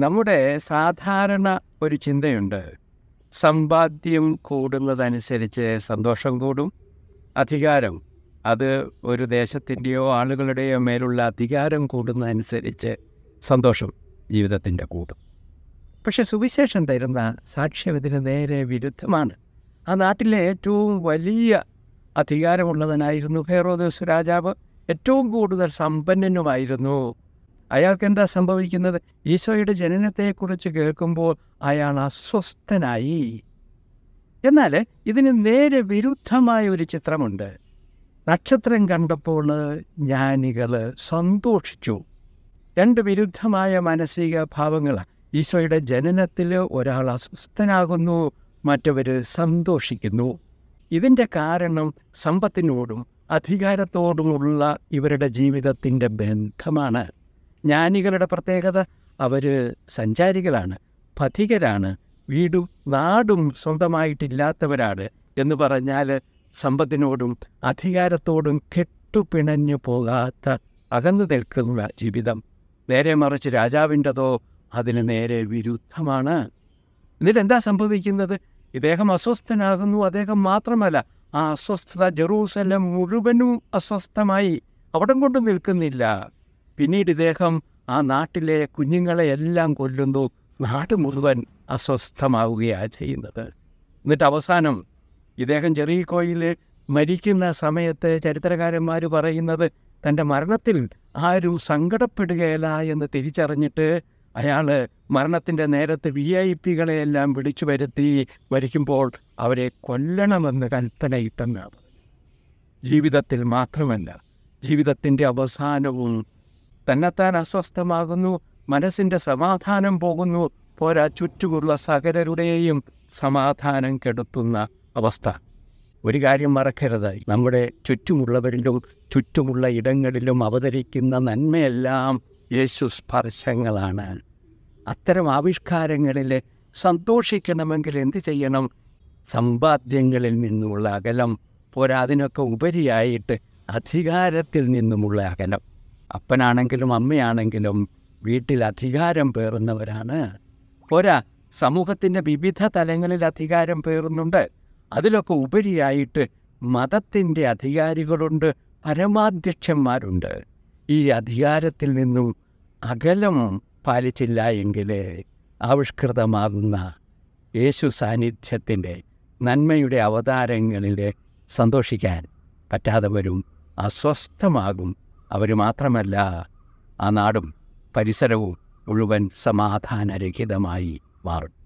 നമ്മുടെ സാധാരണ ഒരു ചിന്തയുണ്ട്. സമ്പാദ്യം കൂടുന്നതനുസരിച്ച് സന്തോഷം കൂടും. അധികാരം അത് ഒരു ദേശത്തിന്റെയോ ആളുകളുടെയോ മേലുള്ള അധികാരം കൂടുന്നതനുസരിച്ച് സന്തോഷം ജീവിതത്തിന്റെ കൂടും. പക്ഷെ സുവിശേഷം തരുന്ന സാക്ഷ്യം ഇതിന് നേരെ വിരുദ്ധമാണ്. ആ നാട്ടിലെ ഏറ്റവും വലിയ അധികാരമുള്ളവനായിരുന്നു ഹെറോദോസ് രാജാവ്. ഏറ്റവും കൂടുതൽ സമ്പന്നനുമായിരുന്നു അയാൾക്ക് എന്താ സംഭവിക്കുന്നത്? ഈശോയുടെ ജനനത്തെക്കുറിച്ച് കേൾക്കുമ്പോൾ അയാൾ അസ്വസ്ഥനായി. എന്നാൽ ഇതിന് നേരെ വിരുദ്ധമായ ഒരു ചിത്രമുണ്ട്. നക്ഷത്രം കണ്ടപ്പോൾ ജ്ഞാനികൾ സന്തോഷിച്ചു. രണ്ട് വിരുദ്ധമായ മാനസിക ഭാവങ്ങൾ ഈശോയുടെ ജനനത്തിൽ ഒരാൾ അസ്വസ്ഥനാകുന്നു മറ്റവർ സന്തോഷിക്കുന്നു. ഇതിന്റെ കാരണം സമ്പത്തിനോടും അധികാരത്തോടുമുള്ള ഇവരുടെ ജീവിതത്തിന്റെ ബന്ധമാണ്. ജ്ഞാനികളുടെ പ്രത്യേകത. അവർ സഞ്ചാരികളാണ് പഥികരാണ് വീടും നാടും സ്വന്തമായിട്ടില്ലാത്തവരാണ് എന്ന് പറഞ്ഞാൽ സമ്പത്തിനോടും അധികാരത്തോടും കെട്ടുപിണഞ്ഞു പോകാത്ത അകന്നു നിൽക്കുന്ന ജീവിതം. നേരെ മറിച്ച് രാജാവിന്റെതോ അതിന് നേരെ വിരുദ്ധമാണ്. എന്നിട്ട് എന്താ സംഭവിക്കുന്നത്? ഇദ്ദേഹം അസ്വസ്ഥനാകുന്നു അദ്ദേഹം മാത്രമല്ല ആ അസ്വസ്ഥത ജെറൂസലം മുഴുവനും അസ്വസ്ഥമായി അവിടം കൊണ്ട് നിൽക്കുന്നില്ല. പിന്നീട് ഇദ്ദേഹം ആ നാട്ടിലെ കുഞ്ഞുങ്ങളെ എല്ലാം കൊല്ലുന്നു. നാട് മുഴുവൻ അസ്വസ്ഥമാവുകയാണ് ചെയ്യുന്നത്. എന്നിട്ട് അവസാനം ഇദ്ദേഹം ചെറിയ ചെറിയക്കോയിൽ മരിക്കുന്ന സമയത്ത് ചരിത്രകാരന്മാർ പറയുന്നത് തന്റെ മരണത്തിൽ ആരും സങ്കടപ്പെടുകയില്ല എന്ന് തിരിച്ചറിഞ്ഞിട്ട് അയാൾ മരണത്തിന്റെ നേരത്ത് വി ഐ പികളെയെല്ലാം വിളിച്ചു വരുത്തി മരിക്കുമ്പോൾ അവരെ കൊല്ലണമെന്ന് കൽപ്പനയിട്ടെന്നാണ്. ജീവിതത്തിൽ മാത്രമല്ല ജീവിതത്തിന്റെ അവസാനവും തന്നെത്താൻ അസ്വസ്ഥമാകുന്നു. മനസ്സിന്റെ സമാധാനം പോകുന്നു. പോരാ ചുറ്റുമുള്ള സകലരുടെയും സമാധാനം കെടുത്തുന്ന അവസ്ഥ. ഒരു കാര്യം മറക്കരുത്. നമ്മുടെ ചുറ്റുമുള്ളവരിലും ചുറ്റുമുള്ള ഇടങ്ങളിലും അവതരിക്കുന്ന നന്മയെല്ലാം യേശു സ്പർശങ്ങളാണ്. അത്തരം ആവിഷ്കാരങ്ങളിൽ സന്തോഷിക്കണമെങ്കിൽ എന്ത് ചെയ്യണം? സമ്പാദ്യങ്ങളിൽ നിന്നുമുള്ള അകലം പോരാ അതിനൊക്കെ ഉപരിയായിട്ട് അധികാരത്തിൽ നിന്നുമുള്ള അകലം. അപ്പനാണെങ്കിലും അമ്മയാണെങ്കിലും വീട്ടിൽ അധികാരം പേറുന്നവരാണ്. പോരാ സമൂഹത്തിന്റെ വിവിധ തലങ്ങളിൽ അധികാരം പേറുന്നുണ്ട്. അതിലൊക്കെ ഉപരിയായിട്ട് മതത്തിന്റെ അധികാരികളുണ്ട് പരമാധ്യക്ഷന്മാരുണ്ട്. ഈ അധികാരത്തിൽ നിന്നും അകലം പാലിച്ചില്ല എങ്കിൽ ആവിഷ്കൃതമാകുന്ന യേശു സാന്നിധ്യത്തിന്റെ നന്മയുടെ അവതാരങ്ങളിൽ സന്തോഷിക്കാൻ പറ്റാതെ വരും അസ്വസ്ഥമാകും. അവർ മാത്രമല്ല ആ നാടും പരിസരവും മുഴുവൻ സമാധാനരഹിതമായി മാറും.